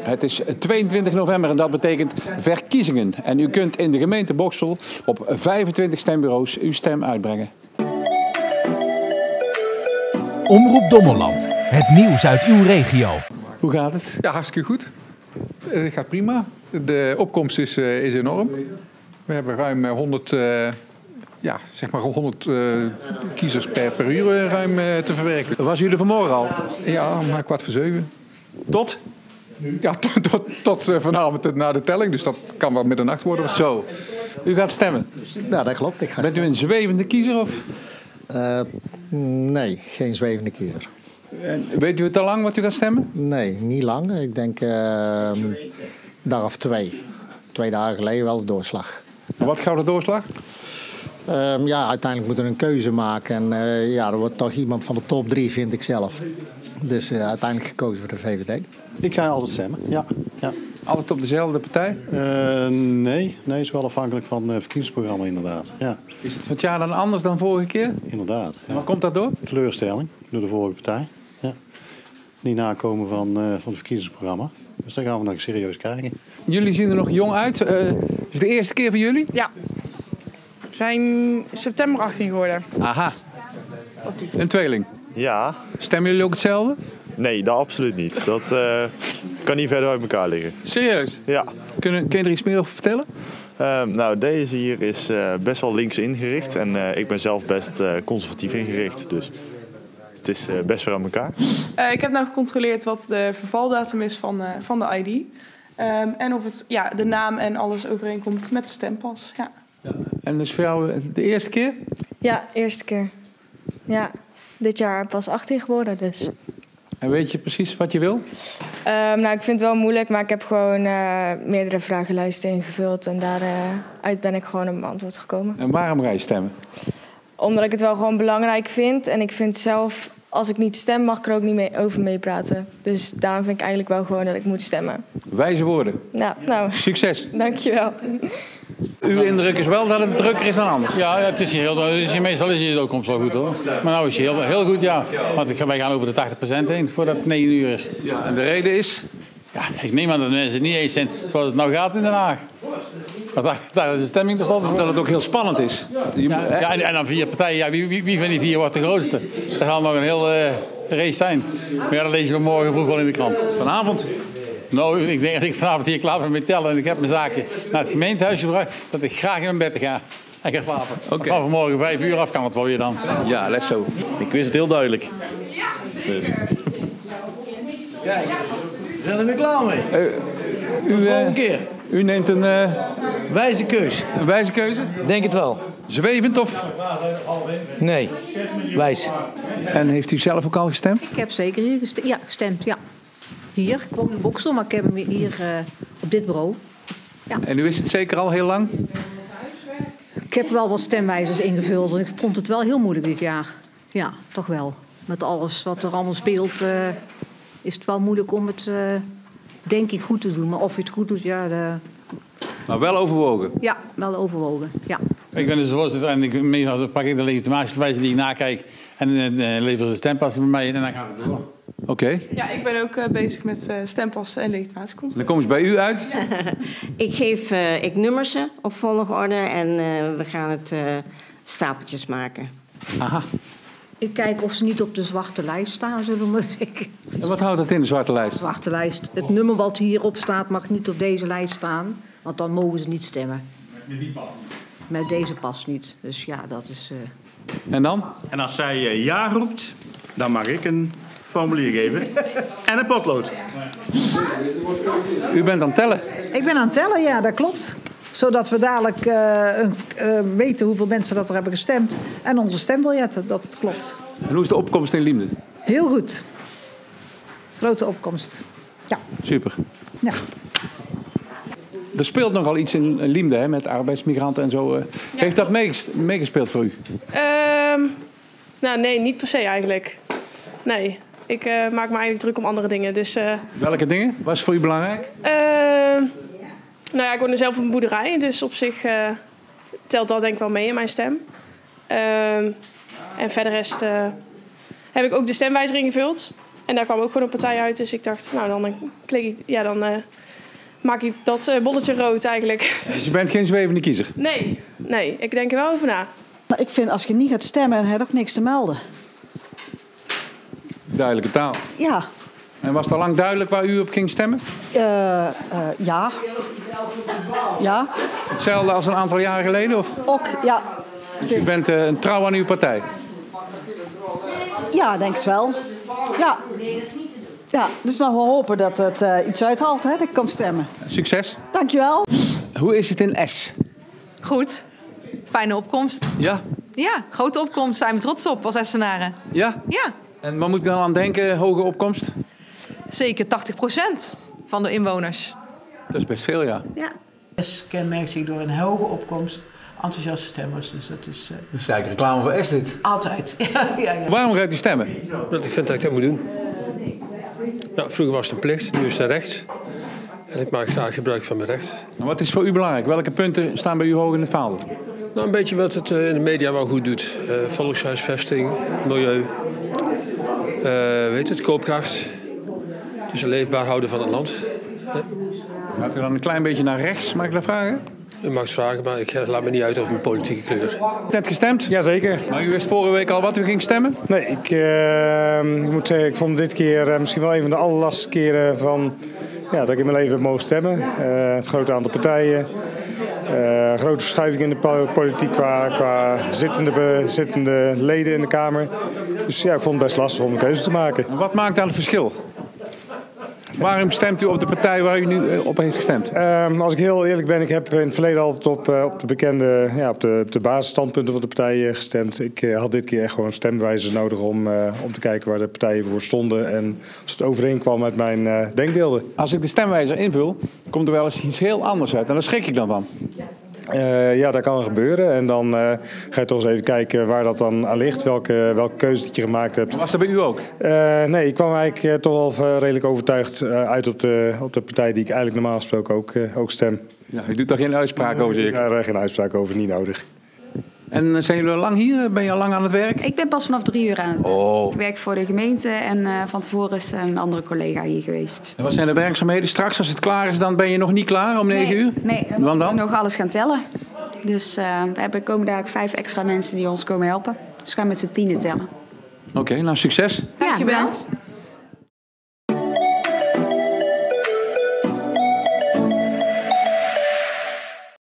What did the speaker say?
Het is 22 november en dat betekent verkiezingen. En u kunt in de gemeente Boksel op 25 stembureaus uw stem uitbrengen. Omroep Dommeland. Het nieuws uit uw regio. Hoe gaat het? Ja, hartstikke goed. Eh, Het gaat prima. De opkomst is, eh, is enorm. We hebben ruim eh, 100, eh, ja, zeg maar 100 eh, kiezers per, per uur eh, ruim eh, te verwerken. Was u er vanmorgen al? Ja, maar kwart voor zeven. Tot? Ja, tot, tot, tot eh, vanavond na de telling. Dus dat kan wel middernacht worden. Zo. U gaat stemmen. Nou, dat klopt. Ik ga Bent u een zwevende kiezer? Of? Eh, nee, geen zwevende kiezer. En weet u het al lang wat u gaat stemmen? Nee, niet lang. Ik denk een dag of twee. Twee dagen geleden wel de doorslag. En wat gaat de doorslag? Ehm, ja, uiteindelijk moeten we een keuze maken. En eh, ja, er wordt toch iemand van de top drie, vind ik zelf. Dus eh, uiteindelijk gekozen voor de VVD. Ik ga altijd stemmen, ja. ja. Altijd op dezelfde partij? Eh, nee, nee, is wel afhankelijk van het verkiezingsprogramma inderdaad. Ja, Is het van het jaar dan anders dan vorige keer? inderdaad. En waar komt dat door? Teleurstelling door de vorige partij. Ja. Niet nakomen van, eh, van het verkiezingsprogramma. Dus daar gaan we nog serieus kijken. Jullie zien er nog jong uit. Eh, is het de eerste keer voor jullie? Ja. We zijn september 18 geworden. Aha. Een tweeling. Ja, Stemmen jullie ook hetzelfde? nee, dat absoluut niet. Dat eh, kan niet verder uit elkaar liggen. Serieus? Ja. Kun, kun je er iets meer over vertellen? Ehm, nou, deze hier is eh, best wel links ingericht. En eh, ik ben zelf best eh, conservatief ingericht. Dus het is eh, best ver aan elkaar. Eh, ik heb nou gecontroleerd wat de vervaldatum is van, eh, van de ID. Ehm, en of het, ja, de naam en alles overeenkomt met de stempas. Ja. En dus voor jou de eerste keer? Ja, eerste keer. Ja, dit jaar pas 18 geworden dus. En weet je precies wat je wil? Ehm, nou, ik vind het wel moeilijk, maar ik heb gewoon eh, meerdere vragenlijsten ingevuld. En daaruit ben ik gewoon op mijn antwoord gekomen. En waarom ga je stemmen? Omdat ik het wel gewoon belangrijk vind. En ik vind zelf, als ik niet stem, mag ik er ook niet mee, over meepraten. Dus daarom vind ik eigenlijk wel gewoon dat ik moet stemmen. Wijze woorden. Ja, nou, Succes. dankjewel. Uw indruk is wel dat het drukker is dan anders. Ja, ja, het is hier heel, het is hier meestal is hier ook komt wel goed hoor. Maar nou is het heel, heel goed, ja. Want ik- wij gaan over de 80% heen voordat het 9 uur is. Ja, en de reden is? Ja, ik neem aan dat de mensen het niet eens zijn zoals het nou gaat in Den Haag. Daar, daar is de stemming tenslotte voor. Dat het ook heel spannend is. Ja, ja, en, en dan vier partijen. Ja, wie, wie, wie van die vier wordt de grootste? Dat zal nog een heel eh, race zijn. Maar ja, dat lezen we morgen vroeg wel in de krant. Vanavond. Nou, ik denk dat ik vanavond hier klaar ben met tellen en ik heb mijn zaken naar het gemeentehuis gebracht. Dat ik graag in mijn bed ga en ga slapen. Vanaf vanmorgen vijf uur af kan het wel weer dan. Ja, let's zo. Ik wist het heel duidelijk. Zijn we er klaar mee? U, eh, Nog een keer. U neemt een, eh, Wijze keus. een wijze keuze? Denk het wel. Zwevend of? Nee. Wijs. En heeft u zelf ook al gestemd? Ik heb zeker hier gestemd. Ja, gestemd, ja. Hier, ik woon in Boksel, maar ik heb hem hier eh, op dit bureau. En u wist het zeker al heel lang? Ik heb wel wat stemwijzers ingevuld, want ik vond het wel heel moeilijk dit jaar. Ja, toch wel. Met alles wat er allemaal speelt, eh, is het wel moeilijk om het, eh, denk ik, goed te doen. Maar of je het goed doet, ja, de- Maar wel overwogen. ja wel overwogen. Ja. Ik ben dus de voorzitter en ik, meestal pak ik de legitimatiebewijzen die ik nakijk en uh, lever de stempassen bij mij in en dan gaat het door. Oké. ja, ik ben ook eh, bezig met eh stempassen en legitimatiecontrole. Dan komen ze bij u uit. Ik geef, eh, ik nummer ze op volgorde en eh, we gaan het eh, stapeltjes maken. Aha. Ik kijk of ze niet op de zwarte lijst staan, zullen we maar zeggen. En wat houdt dat in, de zwarte lijst? Zwarte lijst. Het nummer wat hierop staat mag niet op deze lijst staan, want dan mogen ze niet stemmen. Met deze pas niet. Dus ja, dat is. eh, En dan? En als zij eh, ja roept, dan mag ik een formulier geven. En een potlood. U bent aan het tellen. Ik ben aan het tellen, ja, dat klopt. Zodat we dadelijk eh, een- eh, weten hoeveel mensen dat er hebben gestemd. En onze stembiljetten, dat het klopt. En hoe is de opkomst in Liemden? Heel goed. Grote opkomst. Ja, Super. ja. Er speelt nogal iets in Liemden hè, met arbeidsmigranten en zo. eh. Heeft dat meeges- meegespeeld voor u? Ehm, nou, nee, niet per se eigenlijk. Nee, ik eh, maak me eigenlijk druk om andere dingen. Dus, eh, Welke dingen? Was voor u belangrijk? Nou ja, ik woon er zelf op een boerderij, dus op zich eh, telt dat denk ik wel mee in mijn stem. Ehm, en verder rest eh, heb ik ook de stemwijzer ingevuld. En daar kwam ook gewoon een partij uit. Dus ik dacht, nou dan, eh, klik ik, ja, dan eh, maak ik dat bolletje rood eigenlijk. Dus je bent geen zwevende kiezer. Nee, nee, ik denk er wel over na. Nou, ik vind als je niet gaat stemmen, dan heb je ook niks te melden. Duidelijke taal. Ja, En was het al lang duidelijk waar u op ging stemmen? eh, eh, ja. Ja, Hetzelfde als een aantal jaren geleden? Of? ook, ja. Dus u bent eh, een trouw aan uw partij? Ja, denk het wel. Ja. Ja, dus dan wel hopen dat het eh, iets uithaalt, hè, dat ik kan stemmen. Succes. Dankjewel. Hoe is het in S? Goed. Fijne opkomst. Ja? Ja, grote opkomst. Zijn we trots op als Essenaren. Ja? Ja, En wat moet ik dan aan denken, hoge opkomst? zeker 80% van de inwoners. Dat is best veel, ja. Ja. S kenmerkt zich door een hoge opkomst, enthousiaste stemmers. Dus dat is eh, Dat is eigenlijk reclame voor S dit. altijd. ja, ja, ja. Waarom gaat u stemmen? Want ik vind dat ik dat moet doen. Ja, vroeger was het een plicht, nu is het een recht. En ik maak graag gebruik van mijn recht. En wat is voor u belangrijk? Welke punten staan bij u hoog in het vaandel? Nou, een beetje wat het eh, in de media wel goed doet. Eh, volkshuisvesting, milieu, eh weet het, koopkracht. Dus een leefbaar houden van het land. Gaat u dan een klein beetje naar rechts, mag ik dat vragen? U mag het vragen, maar ik eh, laat me niet uit over mijn politieke kleur. Net gestemd? Jazeker. Maar u wist vorige week al wat u ging stemmen? Nee, ik, eh, ik moet zeggen, ik vond dit keer eh, misschien wel een van de allerlastigste keren van, ja, dat ik in mijn leven heb mogen stemmen. Eh, het grote aantal partijen. eh, grote verschuiving in de po- politiek qua, qua zittende, zittende leden in de Kamer. Dus ja, ik vond het best lastig om een keuze te maken. En wat maakt dan het verschil? Waarom stemt u op de partij waar u nu eh, op heeft gestemd? Ehm, als ik heel eerlijk ben, ik heb in het verleden altijd op, eh, op de bekende, ja, op de, op de basisstandpunten van de partij eh, gestemd. Ik had dit keer echt gewoon stemwijzers nodig om, eh, om te kijken waar de partijen voor stonden en of het overeenkwam met mijn eh, denkbeelden. Als ik de stemwijzer invul, komt er wel eens iets heel anders uit. En daar schrik ik dan van. Eh, ja, dat kan gebeuren. En dan eh, ga je toch eens even kijken waar dat dan aan ligt, welke, welke keuze dat je gemaakt hebt. Was dat bij u ook? Eh, nee, ik kwam eigenlijk toch wel redelijk overtuigd uit op de, op de partij die ik eigenlijk normaal gesproken ook, ook stem. Ja, u doet daar geen uitspraak over, zeker? Daar geen uitspraak over, niet nodig. En eh, zijn jullie al lang hier? Ben je al lang aan het werk? Ik ben pas vanaf drie uur aan het werk. Oh. Ik werk voor de gemeente en eh, van tevoren is een andere collega hier geweest. En wat zijn de werkzaamheden? Straks als het klaar is, dan ben je nog niet klaar om 9 uur? Nee, dan Want moeten dan? nog alles gaan tellen. Dus eh, we hebben komen daar vijf extra mensen die ons komen helpen. Dus we gaan met z'n tienen tellen. Oké, nou succes. Dankjewel. Ja.